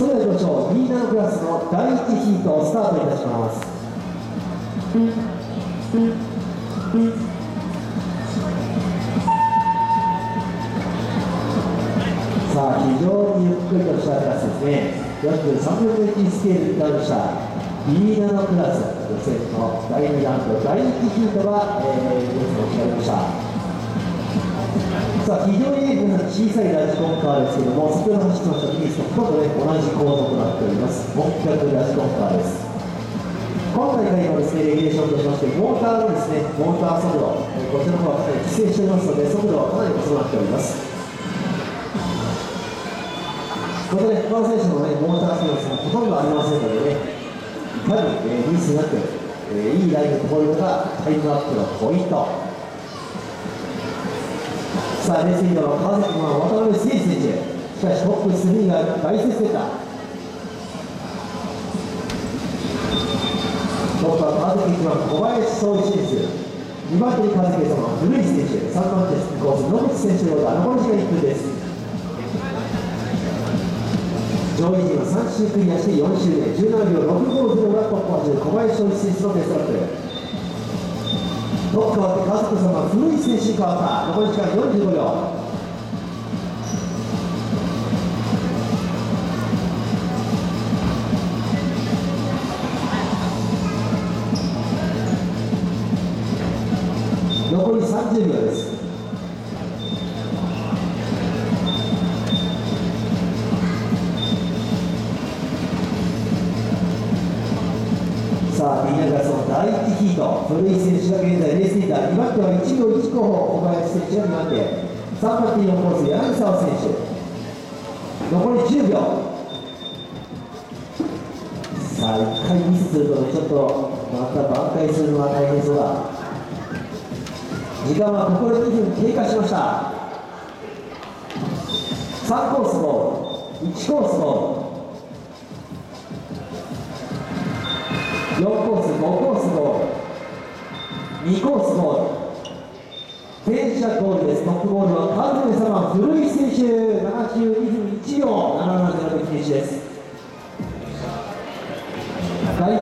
それでは行きましょう B7 クラスの第1ヒートスタートいたします。さあ非常にゆっくりとしたクラスですね。約3分の1スケールになりました B7 クラス予選の第2ラウンド第1ヒートが、えー、レースを決まりました。さあ非常に小さいラジコンカーですけども先ほど走ってましたミニスとほとんどね同じ構造となっております。本格ラジコンカーです。今大会のですねレギュレーションとしましてモーターのですねモーター速度こちらの方はかなり規制しておりますので速度はかなり遅くなっております。ここで他の選手の、ね、モータースピードほとんどありませんのでね、いかに、えー、ミスなく、えー、いいラインを通るのがタイムアップのポイント。さあ、レスリードの川崎君は渡辺誠司選手、しかしトップ3が大接戦だ。トップは川崎君は小林総一選手、2番手に川崎様、古市選手、3番手にコース、野口選手の残り時間1分です。上位陣は3周クリアして4周で17秒650がトップ小林翔一選手のベストラップトップ変わって川崎さんは古い選手に変わった残り時間45秒残り30秒です。さあ、みんながその第1ヒート、古井選手が現在レースリー、は1秒1候補、小林選手が2番手、3番手4コース、柳沢選手、残り10秒。さあ、1回ミスするとね、ちょっとまた挽回するのは大変そうだ。時間はここで2分経過しました。3コースも1コースも4コース、5コースゴール、2コースゴール、転車ゴールです。トップゴールは川上様、古井選手、72分1秒。